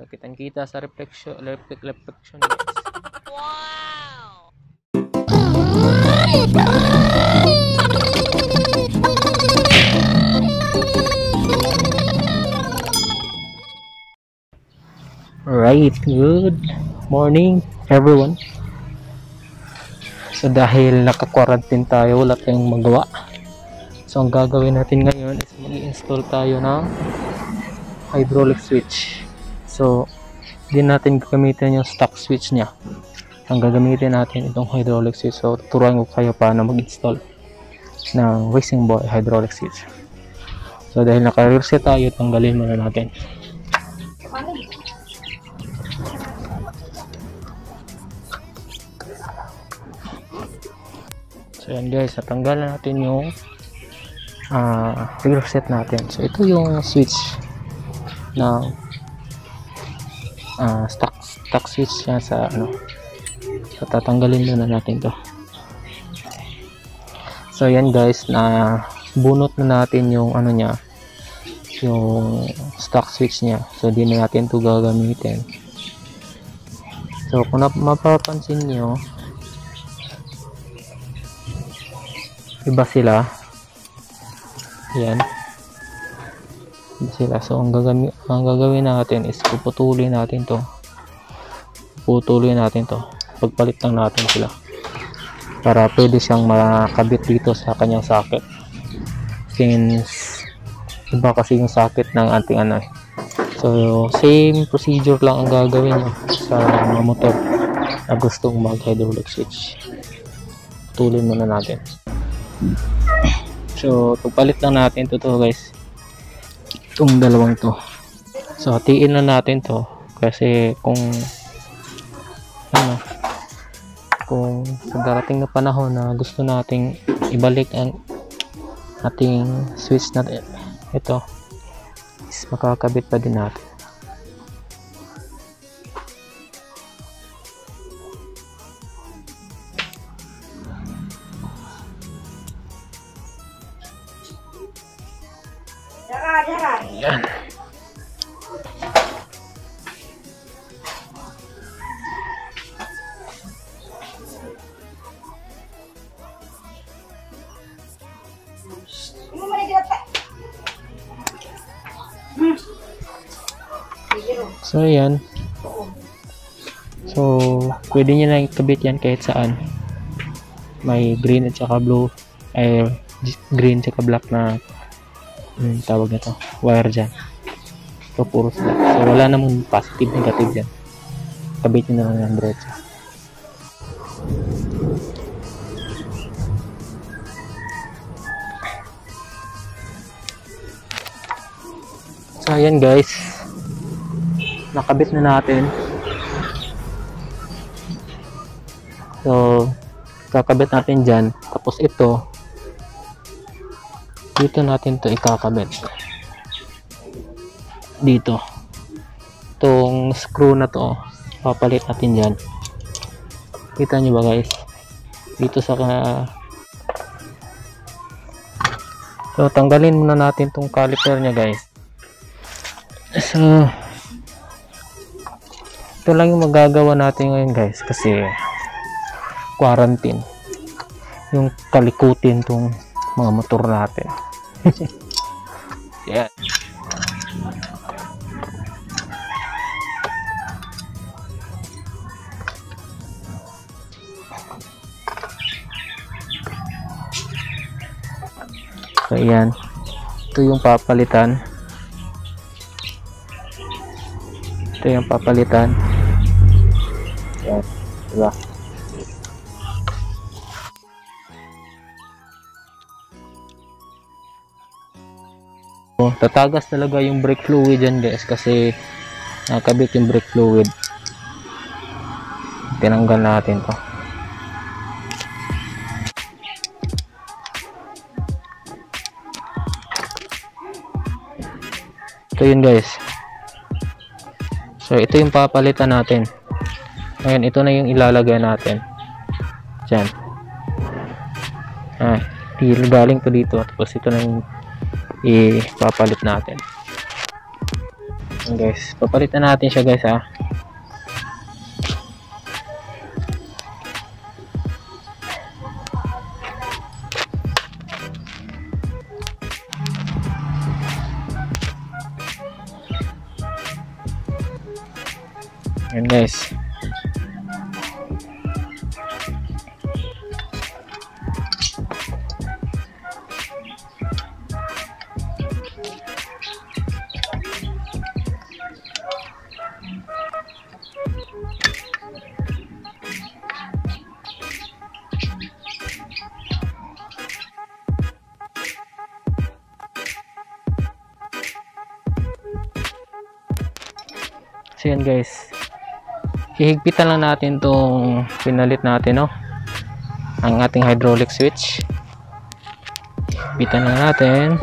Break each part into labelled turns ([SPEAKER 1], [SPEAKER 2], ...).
[SPEAKER 1] So, kitang kita sa reflection, reflect, reflection guys. Right, good morning everyone. So dahil naka-quarantine tayo, wala tayong magawa. So ang gagawin natin ngayon is mag-install tayo ng hydraulic switch. So hindi natin gagamitin yung stock switch niya. Ang gagamitin natin itong hydraulic switch. So tuturuan ko kayo paano mag-install ng racing boy hydraulic switch. So dahil naka-reset tayo, tanggalin muna natin. So yan guys, natanggal na natin yung uh, reset natin. So ito yung switch ng uh, stock, stock switch niya sa ano. So tatanggalin muna natin to. So yan guys, na bunot na natin yung ano niya, yung stock switch niya. So di na natin to gagamitin. So kung mapapansin niyo, iba sila yan sila. So ang gagawin, ang gagawin natin is puputulin natin to. Puputulin natin to. Pagpalit lang natin sila. Para pwede siyang makabit dito sa kanyang socket. Since iba kasi yung socket ng ating ano eh. so same procedure lang ang gagawin nyo sa mga motor na gustong mag hydraulic switch. Tulin muna natin. So, pagpalit lang natin to, to guys. Itong dalawang to. So, hatiin na natin to. Kasi kung ano, kung sa darating na panahon na gusto nating ibalik ang ating switch na ito is makakabit pa din natin. So, yan. So, pwede nyo na ikabit yan kahit saan. May green at saka blue. Ay, green at saka black na hmm, tawag na to. Wire dyan. So, puro sila. So, wala namang positive, negative dyan. Kabit nyo na lang yung diretso. So, ayan guys. Nakabit na natin. So, kakabit natin dyan. Tapos ito, dito natin to ikakabit. Dito. Itong screw na to, papalit natin dyan. Kita nyo ba guys? Dito sa So, tanggalin muna natin tong caliper niya guys. So, ito lang yung magagawa natin ngayon guys kasi quarantine. Yung kalikutin tong mga motor natin. Yan so yan ito yung papalitan. Ito yung papalitan yan diba? Tatagas talaga yung brake fluid dyan guys kasi nakabit yung brake fluid. Tinanggal natin to. Ito yun guys. So ito yung papalitan natin ngayon ito na yung ilalagay natin. Dyan ah, galing to dito. Tapos ito na yung ipapalit natin. Guys, papalitan natin siya guys ha. Yan guys. So yan guys. Hihigpitan lang natin tong pinalit natin no. Ang ating hydraulic switch. Higpitan lang natin.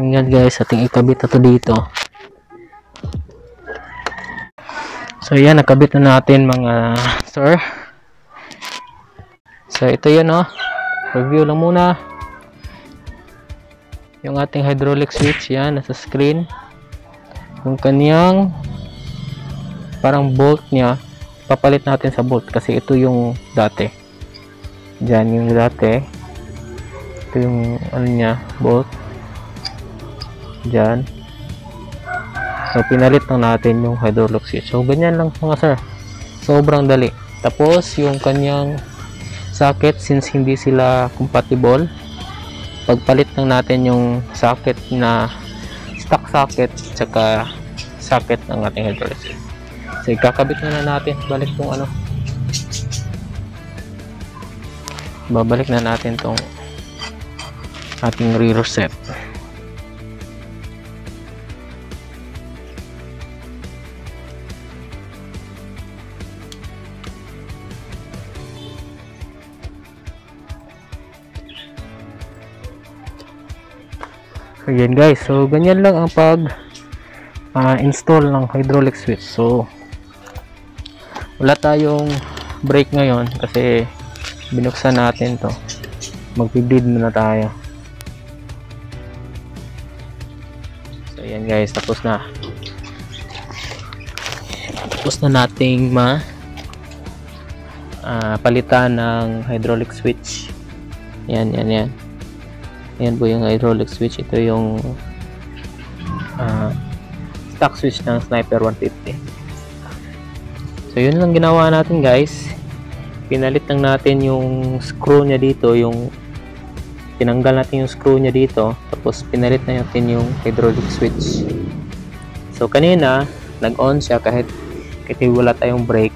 [SPEAKER 1] Yan yan guys, ating ikabit na to dito. So yan, nakabit na natin mga sir. So ito yun oh. Review lang muna. Yung ating hydraulic switch yan, nasa screen. Yung kanyang parang bolt niya, papalit natin sa bolt kasi ito yung dati. Diyan yung dati. Ito yung ano niya, bolt dyan so pinalit lang natin yung hydraulic switch so ganyan lang mga sir. Sobrang dali. Tapos yung kanyang socket since hindi sila compatible pagpalit lang natin yung socket na stock socket tsaka socket ng ating hydraulic switch so ikakabit na, na natin. Balik tong ano. Babalik na natin tong ating rear set Ayan guys, so ganyan lang ang pag uh, install ng hydraulic switch. So wala tayong brake ngayon kasi binuksan natin to. Magpi-bleed muna tayo. So ayan guys, tapos na. Tapos na nating ma uh, palitan ng hydraulic switch. Yan, yan, yan. Ayan po yung hydraulic switch. Ito yung uh, stock switch ng Sniper 150. So, yun lang ginawa natin guys. Pinalit lang natin yung screw niya dito. Yung tinanggal natin yung screw niya dito. Tapos, pinalit na natin yung hydraulic switch. So, kanina, nag-on siya kahit, kahit wala tayong brake.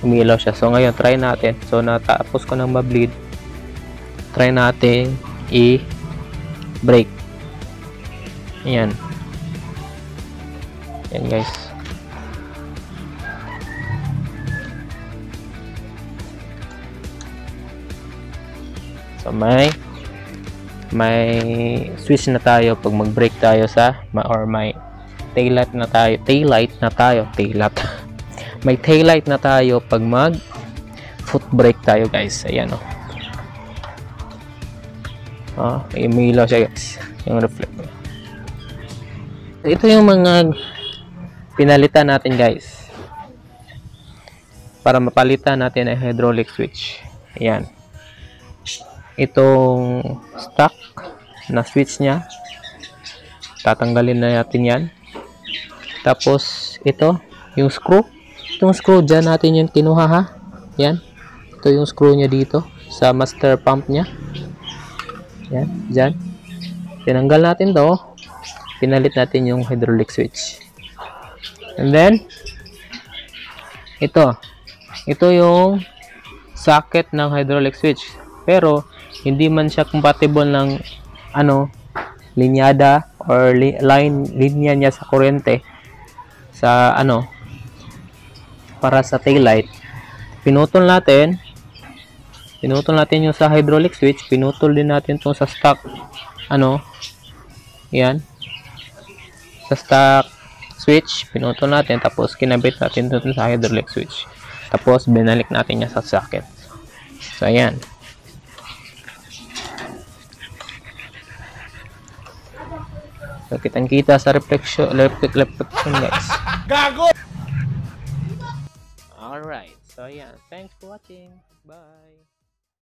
[SPEAKER 1] Umilaw siya. So, ngayon, try natin. So, natapos ko ng ma-bleed. Try natin i-break. Ayan. Ayan guys. So may may switch na tayo pag mag-brake tayo sa or may taillight na tayo, taillight na tayo, taillight. may taillight na tayo pag mag foot brake tayo guys. Ayan oh. Ah, may siya guys. Yung reflector. Ito yung mga pinalitan natin guys. Para mapalitan natin ang hydraulic switch. Ayan. Itong stock na switch niya. Tatanggalin na natin yan. Tapos ito, yung screw. Itong screw dyan natin yung kinuha ha. Yan. Ito yung screw niya dito sa master pump niya. Yan, dyan. Tinanggal natin to. Pinalit natin yung hydraulic switch. And then, ito. Ito yung socket ng hydraulic switch. Pero, hindi man siya compatible ng ano, linyada or li line linya niya sa kuryente sa ano para sa tail light pinutol natin Pinutol natin yung sa hydraulic switch. Pinutol din natin tong sa stock. Ano? Yan. Sa stock switch. Pinutol natin. Tapos kinabit natin dun sa hydraulic switch. Tapos binalik natin niya sa socket. So, ayan. So, kitang-kita sa reflection, reflect, reflection guys.
[SPEAKER 2] Gago!
[SPEAKER 1] Alright. So, ayan. Thanks for watching. Bye.